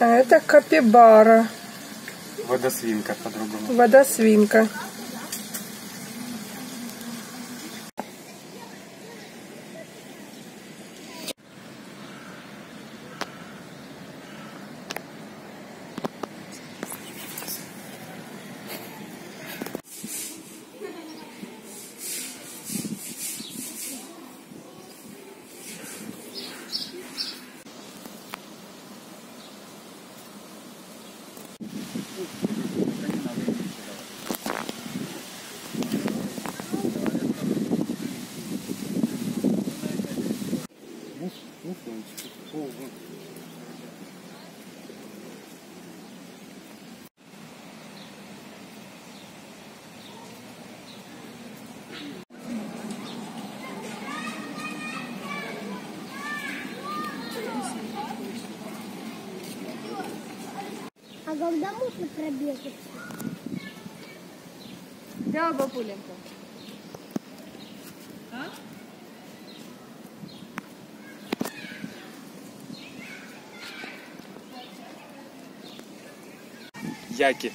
А это капибара, Водосвинка по-другому. водосвинка. Когда можно пробегать? Да, бабуленька. Яки.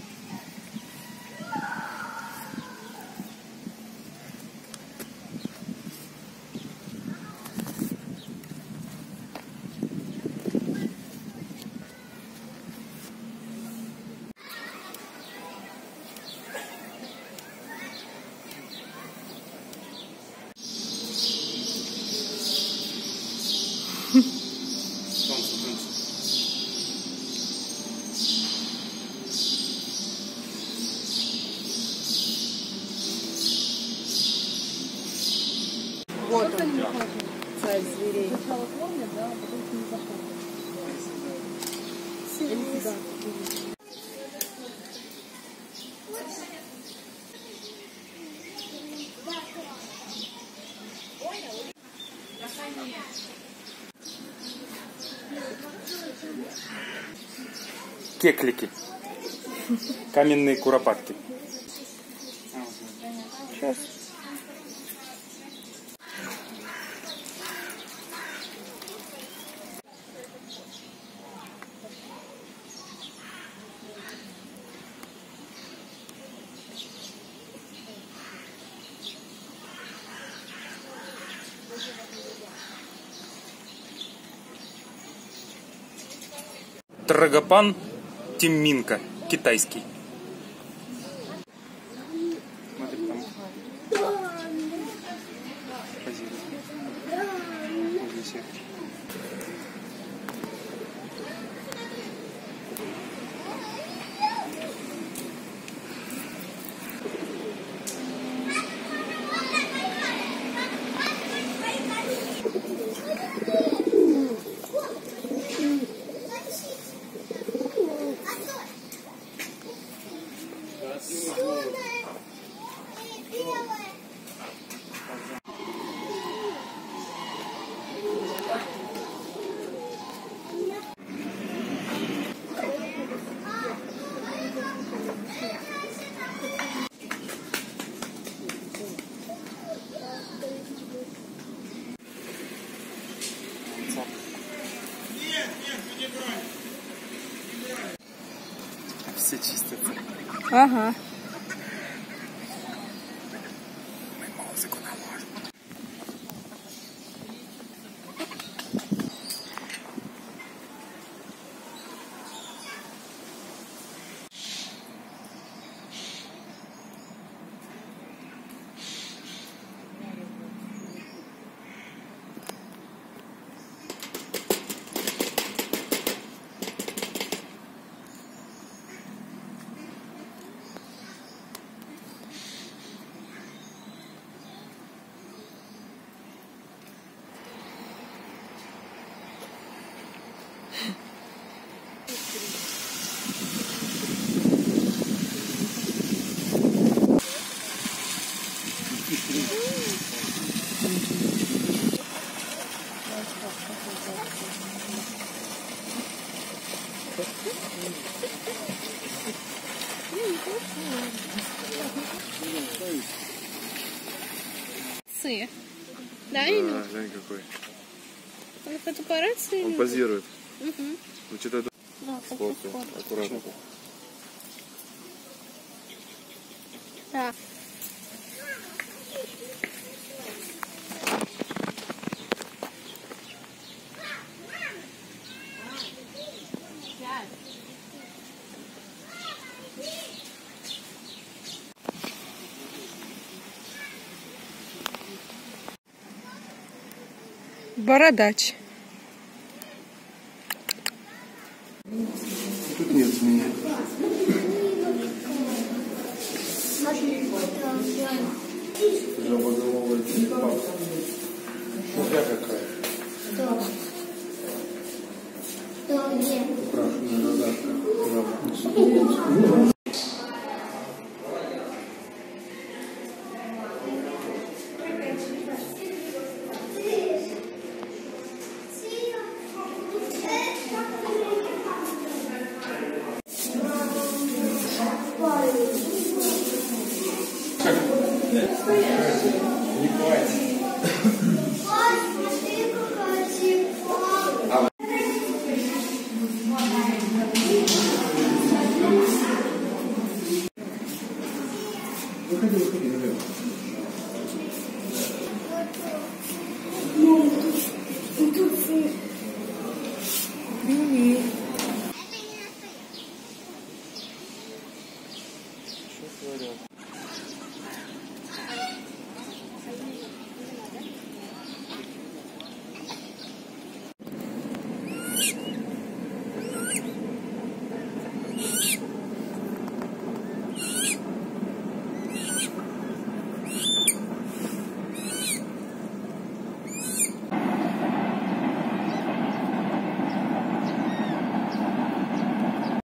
Царь зверей. Кеклики. Каменные куропатки. Сейчас. Трагопан Тимминка. Китайский. Все чистятся. Ага. Да, или Да, глянь какой. Он фотоаппарат Он позирует. Угу. Ну что-то Да, аккуратно. Так. Бородач. Тут нет змеи. Жабоголовая черепаха. Смотря какая. Что где? Украшенная рогатка. Не хватит. Выходи, выходи, выходи. Ну, тут... Бери. Что творят?